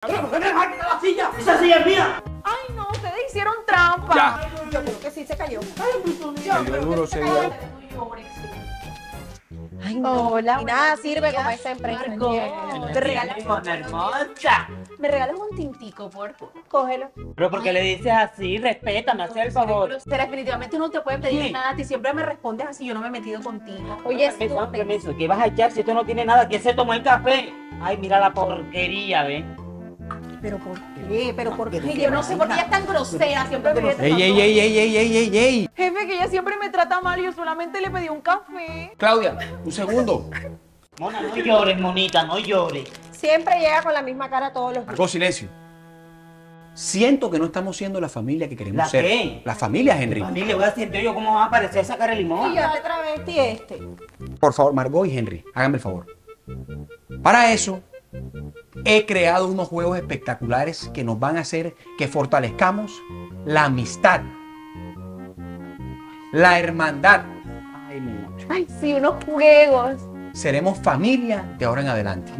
¿Por qué me la silla? ¡Esa silla es mía! Ay, no, ustedes hicieron trampa. Ya. Yo creo que sí se cayó. Se dio duro, se dio. Ay, no. Hola. Y nada sirve como esta empresa. Te regalas, hermosa! me regalas un tintico, por favor. Cógelo. Pero porque le dices así, respétame, haz el favor. Pero definitivamente no te puede pedir Sí. nada a ti. Siempre me respondes así. Yo no me he metido contigo. Oye, Permiso, estúpido. permiso, ¿qué vas a echar si esto no tiene nada? ¿Quién se tomó el café? Ay, mira la porquería, ¿ves? ¿Pero por qué? ¿Pero por qué? Yo no sé por qué ella es tan grosera. Siempre me grita Ey, ey, ey, ey, ey, ey, ey, ey. Jefe, que ella siempre me trata mal. Yo solamente le pedí un café. Claudia, un segundo. Mona, no llores, monita, no llores. Siempre llega con la misma cara todos los días. Marcó silencio. Siento que no estamos siendo la familia que queremos ¿La ser. qué? La familia, Henry. A mí le voy a decir yo cómo va a aparecer esa cara de limón. Y yo te travesti este. Por favor, Margot y Henry, háganme el favor. Para eso, he creado unos juegos espectaculares que nos van a hacer que fortalezcamos la amistad, la hermandad. Ay, mi. Ay, sí, unos juegos. Seremos familia de ahora en adelante.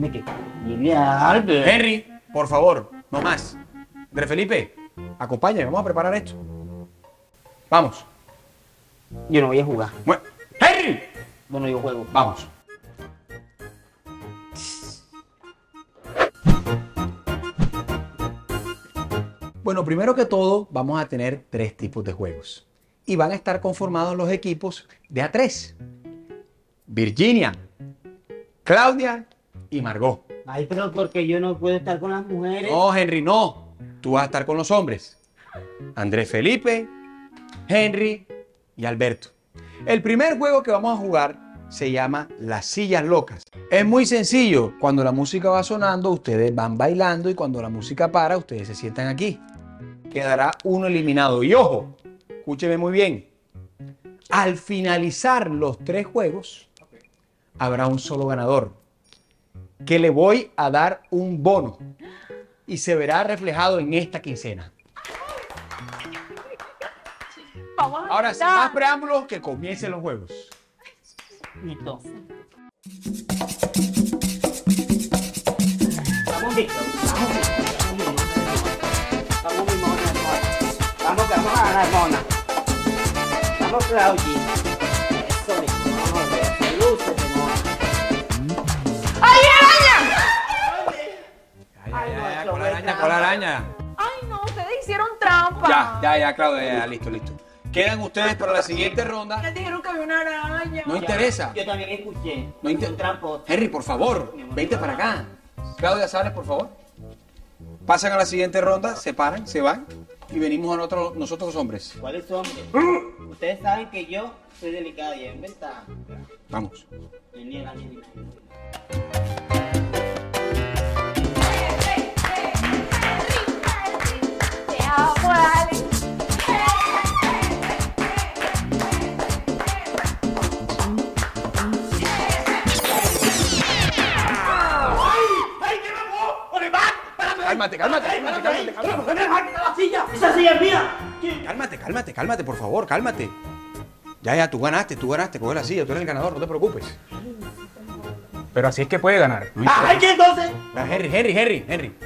Henry, por favor, no más. Andrés Felipe, acompáñame, vamos a preparar esto. Vamos. Yo no voy a jugar. Bueno, Henry, Bueno, yo juego. vamos. Bueno, primero que todo, vamos a tener tres tipos de juegos. Y van a estar conformados los equipos de a tres. Virginia, Claudia y Margot. Ay, pero porque yo no puedo estar con las mujeres. No, Henry, no. Tú vas a estar con los hombres. Andrés Felipe, Henry y Alberto. El primer juego que vamos a jugar se llama Las sillas locas. Es muy sencillo. Cuando la música va sonando, ustedes van bailando y cuando la música para, ustedes se sientan aquí. Quedará uno eliminado. Y ojo, escúcheme muy bien. Al finalizar los tres juegos, habrá un solo ganador que le voy a dar un bono y se verá reflejado en esta quincena. Ahora, sin más preámbulos, que comiencen los juegos. Lúcete, mona. ¡Ay, araña! Ay, no, eso con la araña, con la araña. Ay, no, ustedes hicieron trampa. Ya, ya, ya, Claudia, ya, listo, listo. Quedan ustedes para la siguiente ronda. Ya dijeron que había una araña. No interesa. Yo también escuché. No inter- un trampo. Henry, por favor, vente para acá. Claudia, sales, por favor. Pasan a la siguiente ronda, se paran, se van y venimos a nosotros, nosotros los hombres. ¿Cuáles hombres? Ustedes saben que yo soy delicada y en verdad. Vamos. Cálmate, cálmate, cálmate, cálmate, cálmate. ¿Por qué me dejaste la silla? ¡Esa silla es mía! Cálmate, cálmate, cálmate, por favor, cálmate. Ya, ya, tú ganaste, tú ganaste, coge la silla, tú eres el ganador, no te preocupes. Pero así es que puede ganar. ¡Ay, qué entonces! Ya, Henry, Henry, Henry, Henry.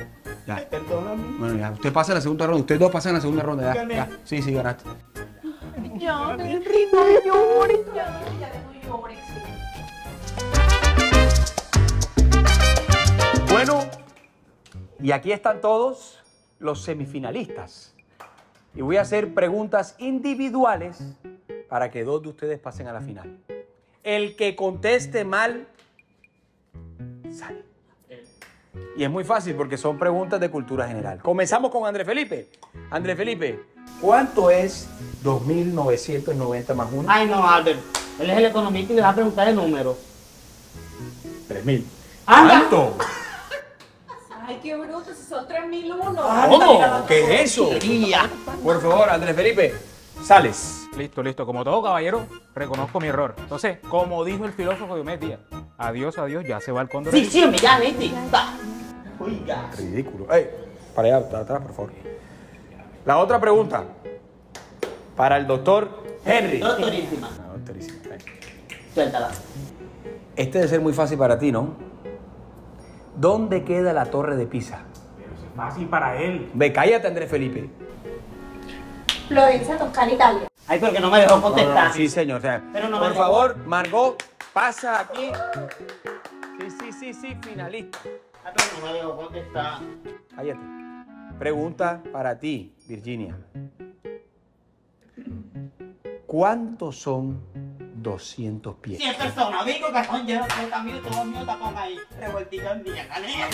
Ya. Perdóname. Bueno, ya, usted pasa la segunda ronda, ustedes dos pasan la segunda ronda, ya. Ya. Sí, sí, ganaste. Ya, Henry, no llores. Ya, ya no llores. Y aquí están todos los semifinalistas. Y voy a hacer preguntas individuales para que dos de ustedes pasen a la final. El que conteste mal, sale. Y es muy fácil porque son preguntas de cultura general. Comenzamos con Andrés Felipe. Andrés Felipe, ¿cuánto es 2.990 más 1? Ay, no, Albert. Él es el economista y le va a preguntar el número. 3.000. ¡Anda! ¿Cuánto? Qué bruto, si son 3001. ¿Cómo? ¿Qué es eso? Por favor, Andrés Felipe, sales. Listo, listo. Como todo caballero, reconozco mi error. Entonces, como dijo el filósofo Diomedes Díaz, adiós, adiós, ya se va el cóndor. Sí, sí, hombre, ya, vete. Va. Oiga. Ridículo. Ey, para allá, para atrás, por favor. La otra pregunta. Para el doctor Henry. Doctorísima. Ah, doctorísimo. Ven. Suéltala. Este debe ser muy fácil para ti, ¿no? ¿Dónde queda la torre de Pisa? Fácil para él. Ve, cállate, Andrés Felipe. Florencia Toscana Italia. Ay, porque no me dejó contestar. Sí, señor. o sea, Pero no me por dejó. favor, Margot, pasa aquí. Sí, sí, sí, sí, finalista. Ay, pero no me dejó contestar. Cállate. Pregunta para ti, Virginia. ¿Cuántos son 200 pies? 100 personas, Vico, cajón lleno, 30 mil, todos los míos tapón ahí, revueltica en Villa Canela.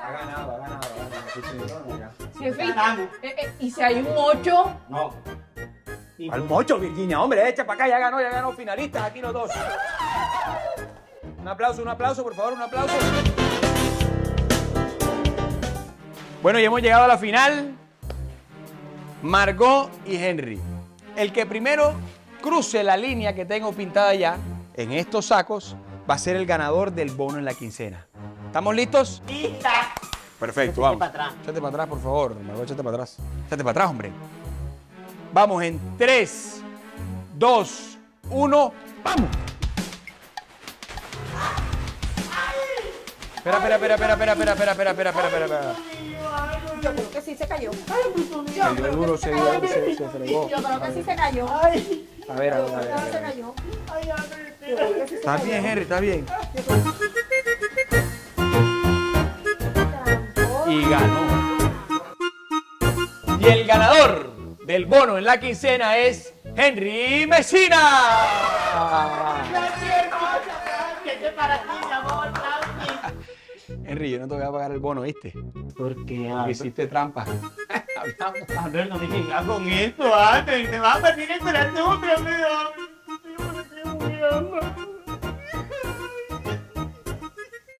Ha ganado, ha ganado, ha ganado. Eh, eh, y si hay un 8, No. Al mocho, Virginia, hombre, echa para acá, ya ganó, ya ganó, finalistas aquí los dos. Un aplauso, un aplauso, por favor, un aplauso. Bueno, y hemos llegado a la final. Margot y Henry. El que primero cruce la línea que tengo pintada ya en estos sacos va a ser el ganador del bono en la quincena. ¿Estamos listos? ¡Lista! Perfecto, Échate vamos. para atrás. Échate para atrás, por favor. Échate para atrás. Échate para atrás, hombre. Vamos en 3, 2, 1, ¡vamos! Espera, espera, espera, espera, espera, espera, espera, espera, espera, espera, espera. Yo creo que sí se cayó. Se dio duro, se dio, se, se fregó. Yo creo que sí se cayó. A ver, a ver, a ver, a ver, cayó. Está bien, Henry, está bien. Y ganó. Y el ganador del bono en la quincena es Henry Mesina. Henry, yo no te voy a pagar el bono, ¿viste? ¿Por qué, Porque hiciste trampa. Albert, no me digas con esto, Albert. Te vas a perder el corazón, pero me da.